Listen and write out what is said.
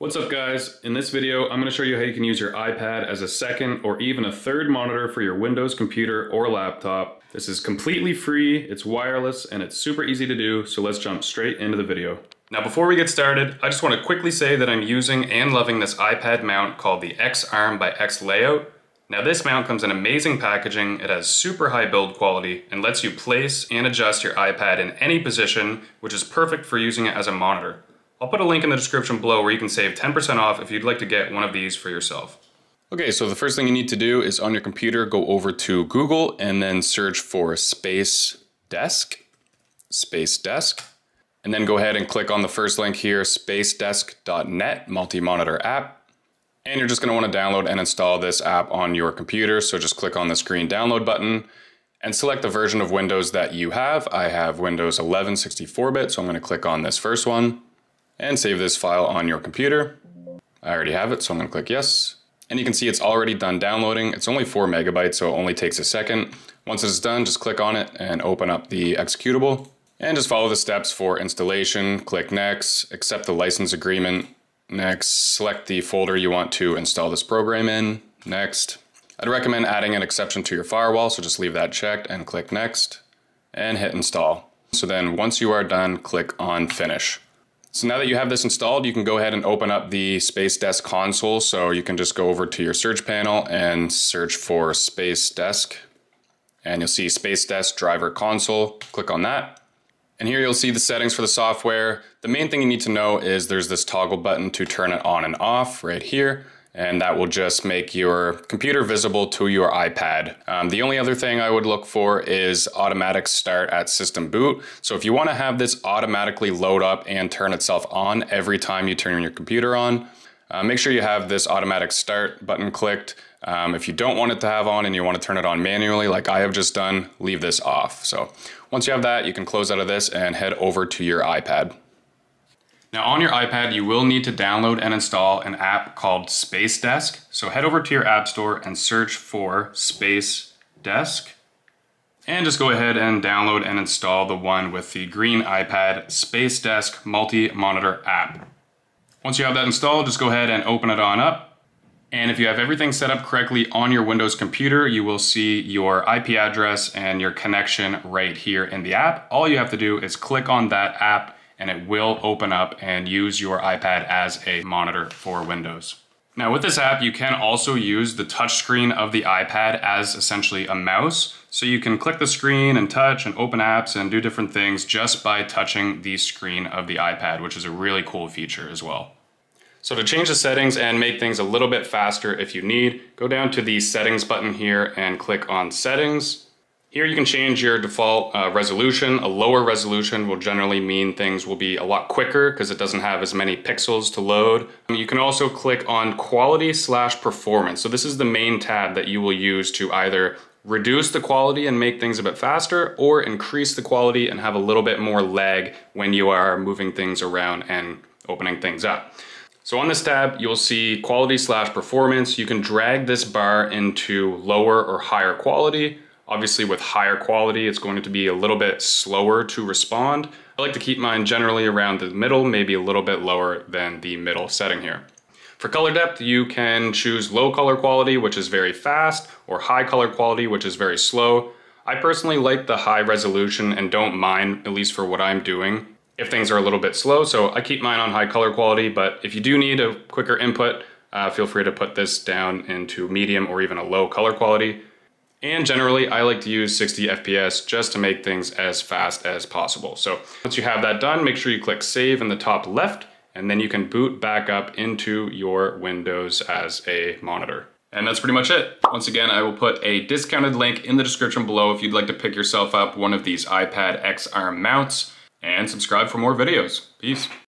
What's up guys? In this video, I'm going to show you how you can use your iPad as a second or even a third monitor for your Windows computer or laptop. This is completely free, it's wireless, and it's super easy to do, so let's jump straight into the video. Now before we get started, I just want to quickly say that I'm using and loving this iPad mount called the X-Arm by X Layout. Now this mount comes in amazing packaging, it has super high build quality, and lets you place and adjust your iPad in any position, which is perfect for using it as a monitor. I'll put a link in the description below where you can save 10% off if you'd like to get one of these for yourself. Okay, so the first thing you need to do is on your computer, go over to Google and then search for Space Desk, Space Desk, and then go ahead and click on the first link here, spacedesk.net multi-monitor app. And you're just gonna to want to download and install this app on your computer. So just click on this green download button and select the version of Windows that you have. I have Windows 11 64-bit, so I'm gonna click on this first one and save this file on your computer. I already have it, so I'm gonna click yes. And you can see it's already done downloading. It's only four megabytes, so it only takes a second. Once it's done, just click on it and open up the executable. And just follow the steps for installation. Click next, accept the license agreement. Next, select the folder you want to install this program in. Next. I'd recommend adding an exception to your firewall, so just leave that checked and click next and hit install. So then once you are done, click on finish. So now that you have this installed, you can go ahead and open up the Space Desk console. So you can just go over to your search panel and search for Space Desk. And you'll see Space Desk Driver Console. Click on that. And here you'll see the settings for the software. The main thing you need to know is there's this toggle button to turn it on and off right here and that will just make your computer visible to your iPad. Um, the only other thing I would look for is automatic start at system boot. So if you want to have this automatically load up and turn itself on every time you turn your computer on, uh, make sure you have this automatic start button clicked. Um, if you don't want it to have on and you want to turn it on manually like I have just done, leave this off. So once you have that, you can close out of this and head over to your iPad. Now on your iPad, you will need to download and install an app called Space Desk. So head over to your app store and search for Space Desk. And just go ahead and download and install the one with the green iPad Space Desk Multi-Monitor app. Once you have that installed, just go ahead and open it on up. And if you have everything set up correctly on your Windows computer, you will see your IP address and your connection right here in the app. All you have to do is click on that app and it will open up and use your iPad as a monitor for Windows. Now with this app, you can also use the touchscreen of the iPad as essentially a mouse. So you can click the screen and touch and open apps and do different things just by touching the screen of the iPad, which is a really cool feature as well. So to change the settings and make things a little bit faster if you need, go down to the settings button here and click on settings. Here you can change your default uh, resolution. A lower resolution will generally mean things will be a lot quicker because it doesn't have as many pixels to load. You can also click on quality slash performance. So this is the main tab that you will use to either reduce the quality and make things a bit faster or increase the quality and have a little bit more lag when you are moving things around and opening things up. So on this tab, you'll see quality slash performance. You can drag this bar into lower or higher quality Obviously with higher quality, it's going to be a little bit slower to respond. I like to keep mine generally around the middle, maybe a little bit lower than the middle setting here. For color depth, you can choose low color quality, which is very fast, or high color quality, which is very slow. I personally like the high resolution and don't mind, at least for what I'm doing, if things are a little bit slow. So I keep mine on high color quality, but if you do need a quicker input, uh, feel free to put this down into medium or even a low color quality. And generally, I like to use 60 FPS just to make things as fast as possible. So once you have that done, make sure you click save in the top left, and then you can boot back up into your Windows as a monitor. And that's pretty much it. Once again, I will put a discounted link in the description below if you'd like to pick yourself up one of these iPad X-Arm mounts and subscribe for more videos. Peace.